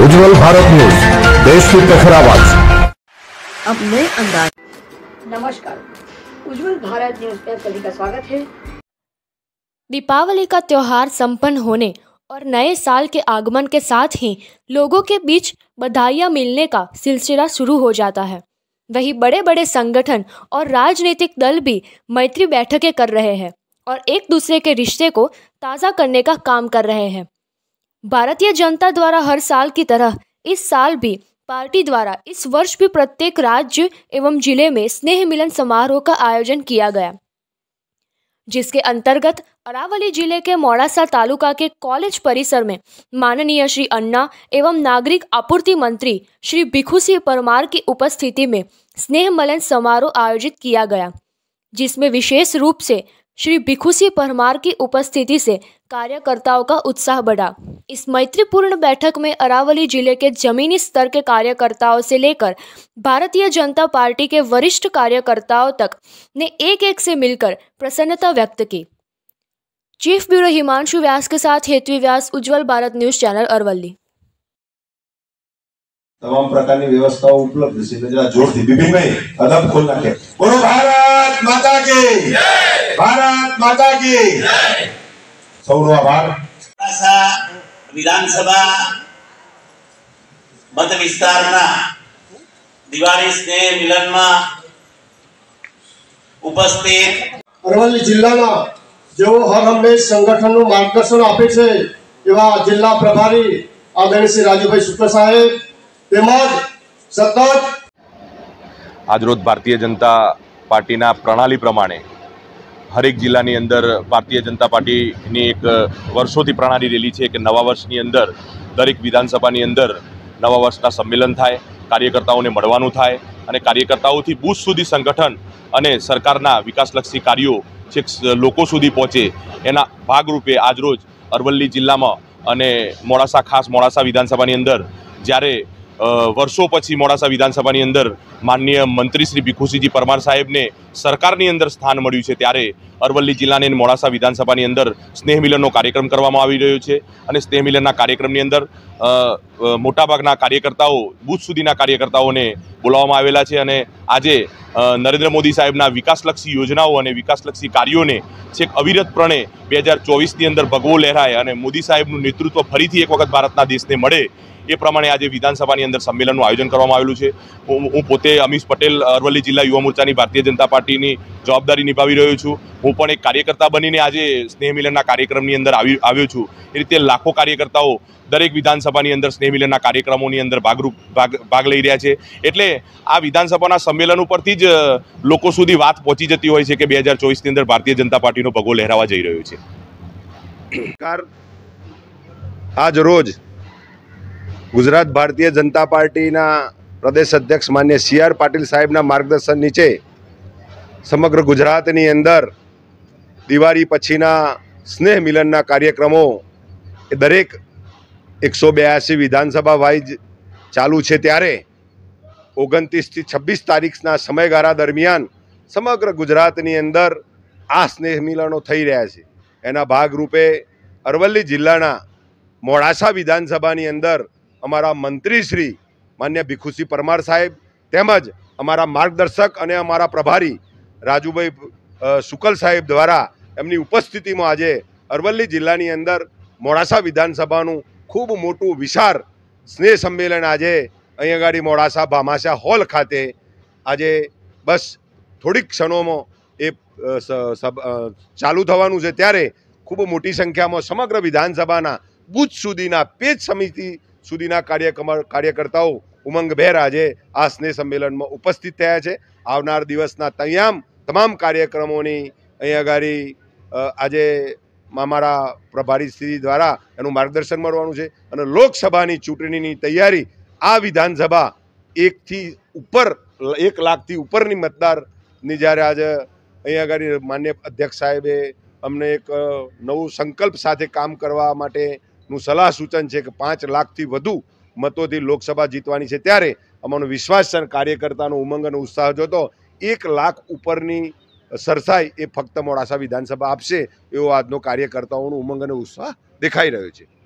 उज्जवल Bharat news देश की प्रखर आवाज़। अब नए अंदाज। नमस्कार। उज्जवल भारत न्यूज़ पे सभी का स्वागत है। दीपावली का त्योहार संपन्न होने और नए साल के आगमन के साथ ही लोगों के बीच बधाइयाँ मिलने का सिलसिला शुरू हो जाता है। वहीं बड़े बड़े संगठन और राजनीतिक दल भी मैत्री बैठकें कर रहे हैं और एक दूसरे के रिश्ते को ताज़ा करने का काम कर रहे हैं। भारतीय जनता द्वारा हर साल की तरह इस साल भी पार्टी द्वारा इस वर्ष भी प्रत्येक राज्य एवं ज़िले में स्नेह मिलन समारोह का आयोजन किया गया। जिसके अंतर्गत अरावली ज़िले के मोड़ासा तालुका के कॉलेज परिसर में माननीय श्री अन्ना एवं नागरिक आपूर्ति मंत्री श्री भिखू सिंह परमार की उपस्थिति में स्नेह मिलन समारोह आयोजित किया गया, जिसमें विशेष रूप से श्री भिखू सिंह परमार की उपस्थिति से कार्यकर्ताओं का उत्साह बढ़ा। इस मैत्रीपूर्ण बैठक में अरावली जिले के जमीनी स्तर के कार्यकर्ताओं से लेकर भारतीय जनता पार्टी के वरिष्ठ कार्यकर्ताओं तक ने एक एक से मिलकर प्रसन्नता व्यक्त की चीफ ब्यूरो हिमांशु व्यास के साथ हेतवी व्यास उज्जवल भारत न्यूज चैनल अरवली તમામ પ્રકારની વ્યવસ્થાઓ ઉપલબ્ધ છે એટલે જરા જોરથી બિપિનભાઈ અદબ ખોલ નાખે બોલો ભારત માતા કી ભારત માતા કી સૌનો આભાર મોડાસા વિધાનસભા મત વિસ્તારના દિવાળી સ્નેહ મિલનમાં ઉપસ્થિત અરવલ્લી જિલ્લાના જેઓ હર હંમેશ સંગઠનનું માર્ગદર્શન આપે છે એવા જિલ્લા પ્રભારી આદરણીય શ્રી રાજુભાઈ શુક્લ સાહેબ તેમજ સતત આજરોજ ભારતીય જનતા પાર્ટીના પ્રણાલી પ્રમાણે હરેક જિલ્લાની અંદર ભારતીય જનતા પાર્ટીની એક વર્ષોથી પ્રણાલી રહેલી છે કે નવા વર્ષની અંદર દરેક વિધાનસભાની અંદર નવા વર્ષના સંમેલન થાય, કાર્યકર્તાઓને મળવાનું થાય અને કાર્યકર્તાઓથી બુથ સુધી સંગઠન અને સરકારના વિકાસલક્ષી કાર્યો છેક લોકો સુધી પહોંચે એના ભાગરૂપે આજરોજ અરવલ્લી જિલ્લામાં અને મોડાસા, ખાસ મોડાસા વિધાનસભાની અંદર જ્યારે વર્ષો પછી મોડાસા વિધાનસભાની અંદર માનનીય મંત્રી શ્રી ભીખુસિંહજી પરમાર સાહેબને સરકારની અંદર સ્થાન મળ્યું છે ત્યારે અરવલ્લી જિલ્લાને મોડાસા વિધાનસભાની અંદર સ્નેહ મિલનનો કાર્યક્રમ કરવામાં આવી રહ્યો છે અને સ્નેહ મિલનના કાર્યક્રમની અંદર મોટાભાગના કાર્યકર્તાઓ, બુથ સુધીના કાર્યકર્તાઓને બોલાવવામાં આવેલા છે અને આજે નરેન્દ્ર મોદી સાહેબના વિકાસલક્ષી યોજનાઓ અને વિકાસલક્ષી કાર્યોને છેક અવિરતપણે બે હજાર ચોવીસની અંદર ભગવો લહેરાય અને મોદી સાહેબનું નેતૃત્વ ફરીથી એક વખત ભારતના દેશને મળે એ પ્રમાણે આજે વિધાનસભાની અંદર સંમેલનનું આયોજન કરવામાં આવેલું છે. હું પોતે અમીશ પટેલ, અરવલ્લી જિલ્લા યુવા મોરચાની ભારતીય જનતા પાર્ટીની જવાબદારી નિભાવી રહ્યો છું. હું પણ એક કાર્યકર્તા બનીને આજે સ્નેહ મિલનના કાર્યક્રમની અંદર આવી, આવ્યો છું. એ રીતે લાખો કાર્યકર્તાઓ દરેક વિધાનસભાની અંદર સ્નેહ મિલનના કાર્યક્રમોની અંદર ભાગરૂપ, ભાગ ભાગ લઈ રહ્યા છે. એટલે આ વિધાનસભાના સંમેલન ઉપરથી જ લોકો સુધી વાત પહોંચી જતી હોય છે કે બે હજાર ચોવીસની અંદર ભારતીય જનતા પાર્ટીનો ભગો લહેરાવા જઈ રહ્યો છે. આજ રોજ ગુજરાત ભારતીય જનતા પાર્ટીના પ્રદેશ અધ્યક્ષ માન્ય સી આર પાટીલ સાહેબના માર્ગદર્શન નીચે સમગ્ર ગુજરાતની અંદર દિવાળી પછીના સ્નેહ મિલનના કાર્યક્રમો એ દરેક એકસો બ્યાસી વિધાનસભા વાઇઝ ચાલુ છે ત્યારે ઓગણત્રીસથી છવ્વીસ તારીખના સમયગાળા દરમિયાન સમગ્ર ગુજરાતની અંદર આ સ્નેહ મિલનો થઈ રહ્યા છે. એના ભાગરૂપે અરવલ્લી જિલ્લાના મોડાસા વિધાનસભાની અંદર અમારા મંત્રી શ્રી માન્ય ભીખુસિંહ પરમાર સાહેબ તેમજ અમારા માર્ગદર્શક અને અમારા પ્રભારી રાજુભાઈ શુકલ સાહેબ દ્વારા એમની ઉપસ્થિતિમાં આજે અરવલ્લી જિલ્લાની અંદર મોડાસા વિધાનસભાનું ખૂબ મોટું વિશાળ સ્નેહ સંમેલન આજે અહીં આગળ મોડાસા ભામાસા હોલ ખાતે આજે બસ થોડીક ક્ષણોમાં એ ચાલુ થવાનું છે. ત્યારે ખૂબ મોટી સંખ્યામાં સમગ્ર વિધાનસભાના બુથ સુધીના પેજ સમિતિ સુધીના કાર્યકર્તાઓ ઉમંગભેર આજે આ સ્નેહ સંમેલનમાં ઉપસ્થિત થયા છે. આવનાર દિવસના તૈયામ, તમામ કાર્યક્રમોની અહીંયા આગળ આજે અમારા પ્રભારી શ્રી દ્વારા એનું માર્ગદર્શન મળવાનું છે અને લોકસભાની ચૂંટણીની તૈયારી આ વિધાનસભા એકથી ઉપર, એક લાખથી ઉપરની મતદારની જ્યારે આજે અહીંયા આગળ માન્ય અધ્યક્ષ સાહેબે અમને એક નવું સંકલ્પ સાથે કામ કરવા માટેનું સલાહ સૂચન છે કે પાંચ લાખથી વધુ મતોથી લોકસભા જીતવાની છે. ત્યારે અમારો વિશ્વાસ છે કાર્યકર્તાનો ઉમંગ અને ઉત્સાહ જોતો એક લાખ ઉપરની સરસાઈ એ ફક્ત મોડાસા વિધાનસભા આપશે એવો આજનો કાર્યકર્તાઓનો ઉમંગ અને ઉત્સાહ દેખાઈ રહ્યો છે.